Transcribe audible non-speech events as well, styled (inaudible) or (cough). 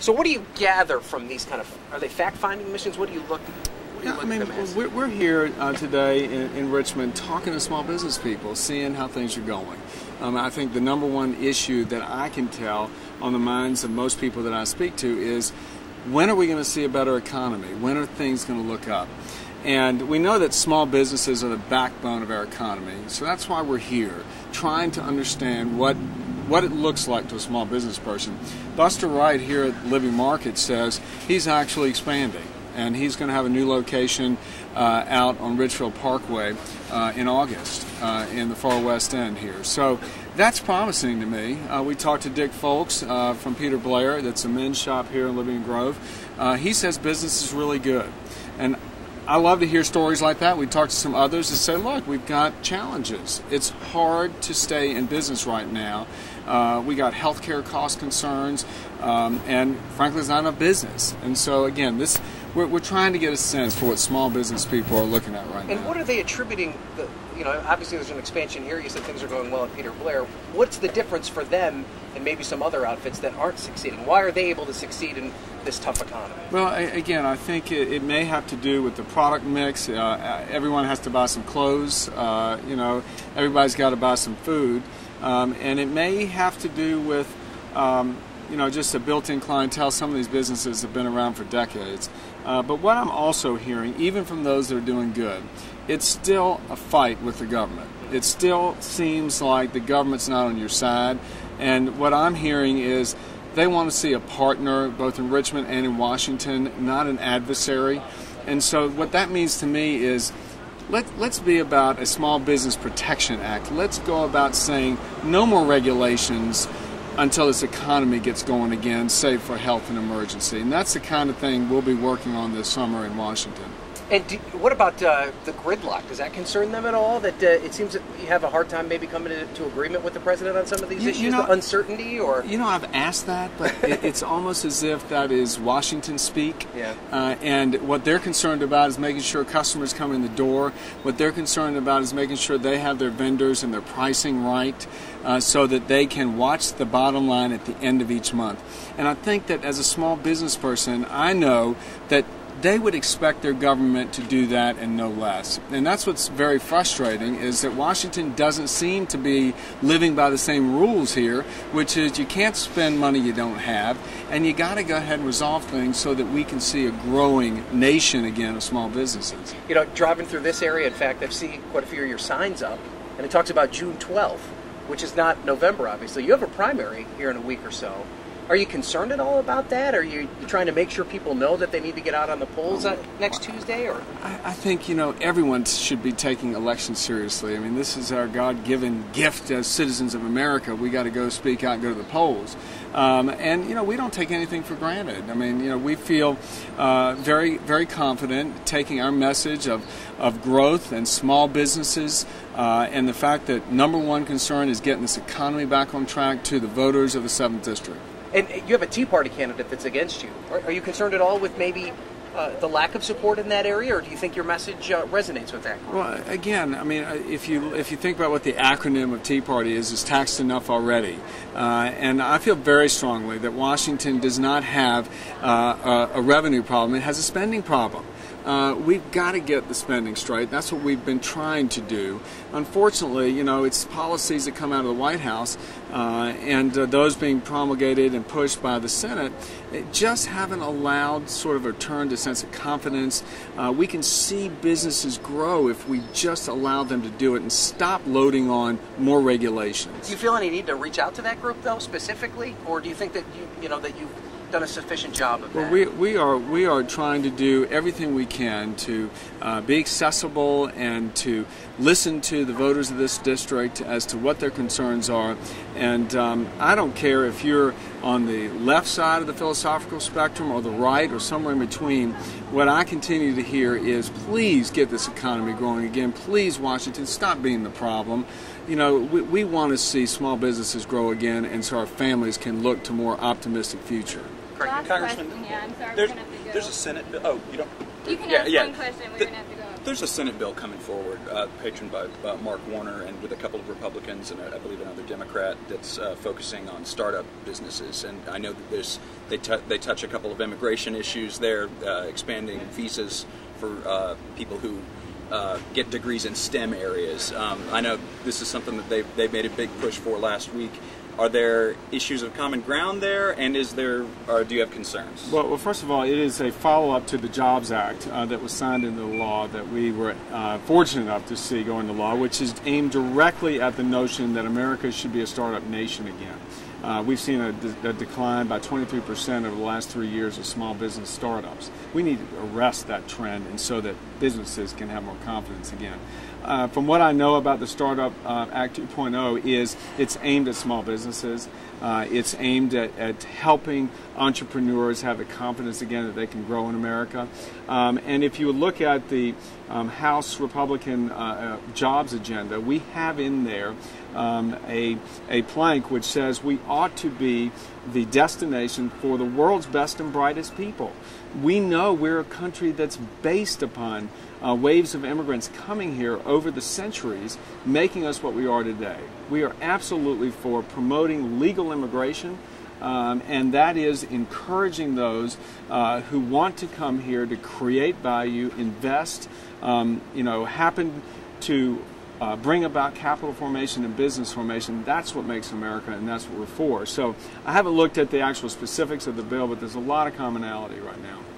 So, what do you gather from these kind of? Are they fact-finding missions? What do you look? What do you Yeah, I mean, at them as? we're, we're here uh, today in, in Richmond talking to small business people, seeing how things are going. Um, I think the number one issue that I can tell on the minds of most people that I speak to is when are we going to see a better economy? When are things going to look up? And we know that small businesses are the backbone of our economy, so that's why we're here, trying to understand what what it looks like to a small business person. Buster Wright here at Libbie Market says he's actually expanding and he's going to have a new location uh, out on Ridgefield Parkway uh, in August uh, in the far west end here. So that's promising to me. Uh, we talked to Dick Folks uh, from Peter Blair, that's a men's shop here in Living Grove. Uh, he says business is really good. And I love to hear stories like that. We talked to some others and say, look, we've got challenges. It's hard to stay in business right now. Uh, we got healthcare cost concerns, um, and frankly, there's not enough business. And so, again, this we're, we're trying to get a sense for what small business people are looking at right and now. And what are they attributing? The, you know, obviously there's an expansion here. You said things are going well at Peter Blair. What's the difference for them and maybe some other outfits that aren't succeeding? Why are they able to succeed in this tough economy? Well, a- again, I think it, it may have to do with the product mix. Uh, uh, everyone has to buy some clothes. Uh, you know, everybody's got to buy some food, um, and it may have to do with, um, you know, just a built-in clientele. Some of these businesses have been around for decades. Uh, but what I'm also hearing, even from those that are doing good, it's still a fight with the government. It still seems like the government's not on your side, and what I'm hearing is they want to see a partner both in Richmond and in Washington, not an adversary. And so, what that means to me is let, let's be about a Small Business Protection Act. Let's go about saying no more regulations until this economy gets going again, save for health and emergency. And that's the kind of thing we'll be working on this summer in Washington. And do, what about uh, the gridlock? Does that concern them at all? That uh, it seems that you have a hard time maybe coming to, to agreement with the president on some of these You- issues, you know- the uncertainty, or You know, I've asked that, but it, (laughs) it's almost as if that is Washington speak. Yeah. Uh, and what they're concerned about is making sure customers come in the door. What they're concerned about is making sure they have their vendors and their pricing right uh, so that they can watch the bottom line at the end of each month. And I think that as a small business person, I know that they would expect their government to do that and no less. And that's what's very frustrating is that Washington doesn't seem to be living by the same rules here, which is you can't spend money you don't have, and you got to go ahead and resolve things so that we can see a growing nation again of small businesses. you know, driving through this area. In fact, I've seen quite a few of your signs up, and it talks about June 12th, which is not November. Obviously, you have a primary here in a week or so. Are you concerned at all about that? Are you, trying to make sure people know that they need to get out on the polls next Tuesday? Or I, I think you know everyone should be taking elections seriously. I mean, this is our God-given gift as citizens of America. We got to go speak out, and go to the polls, um, and you know we don't take anything for granted. I mean, you know we feel uh, very, very confident taking our message of of growth and small businesses. Uh, and the fact that number one concern is getting this economy back on track to the voters of the 7th District. And you have a Tea Party candidate that's against you. Are, are you concerned at all with maybe uh, the lack of support in that area, or do you think your message uh, resonates with that group? Well, again, I mean, if you if you think about what the acronym of Tea Party is, is taxed enough already, uh, and I feel very strongly that Washington does not have uh, a, a revenue problem; it has a spending problem. Uh, we've got to get the spending straight. That's what we've been trying to do. Unfortunately, you know, it's policies that come out of the White House uh, and uh, those being promulgated and pushed by the Senate just haven't allowed sort of a turn to sense of confidence. Uh, we can see businesses grow if we just allow them to do it and stop loading on more regulations. Do you feel any need to reach out to that group though, specifically, or do you think that you you know that you've done a sufficient job of Well, that? we, we are we are trying to do everything we can to uh, be accessible and to listen to the voters of this district as to what their concerns are. And um, I don't care if you're on the left side of the philosophical spectrum or the right or somewhere in between. What I continue to hear is please get this economy growing again. Please, Washington, stop being the problem. You know, we, we want to see small businesses grow again and so our families can look to more optimistic future. Congressman, question, yeah, I'm sorry, there's, we're gonna have to go. there's a Senate bill. Oh, you don't. you can yeah, ask yeah. one question, we're The- gonna have to go. there's a Senate bill coming forward, uh, patroned by uh, Mark Warner and with a couple of Republicans and uh, I believe another Democrat that's uh, focusing on startup businesses. And I know that there's they t- they touch a couple of immigration issues there, uh, expanding visas for uh, people who. get degrees in STEM areas. Um, I know this is something that they they made a big push for last week. Are there issues of common ground there, and is there, or do you have concerns? Well, well first of all, it is a follow-up to the Jobs Act uh, that was signed into law that we were uh, fortunate enough to see go into law, which is aimed directly at the notion that America should be a startup nation again. Uh, we've seen a, de- a, decline by 23% over the last three years of small business startups. We need to arrest that trend and so that businesses can have more confidence again. Uh, from what I know about the Startup uh, Act 2.0 is it's aimed at small businesses. Uh, it's aimed at, at, helping entrepreneurs have the confidence again that they can grow in America. Um, and if you look at the um, House Republican uh, uh, jobs agenda, we have in there um, a, a plank which says we ought to be the destination for the world's best and brightest people. We know we're a country that's based upon uh, waves of immigrants coming here over the centuries, making us what we are today. We are absolutely for promoting legal immigration. Um, and that is encouraging those uh, who want to come here to create value, invest, um, you know, happen to uh, bring about capital formation and business formation. That's what makes America, and that's what we're for. So I haven't looked at the actual specifics of the bill, but there's a lot of commonality right now.